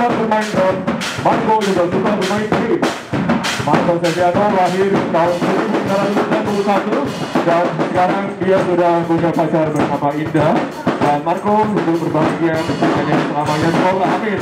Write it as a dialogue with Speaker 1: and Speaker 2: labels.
Speaker 1: Suka bermain drum, Marco juga suka bermain trip. Marco Sesiano lahir tahun 1991 dan sekarang dia sudah punya pacar bernama Indah dan Marco untuk berbahagia hanya selamanya semoga amin.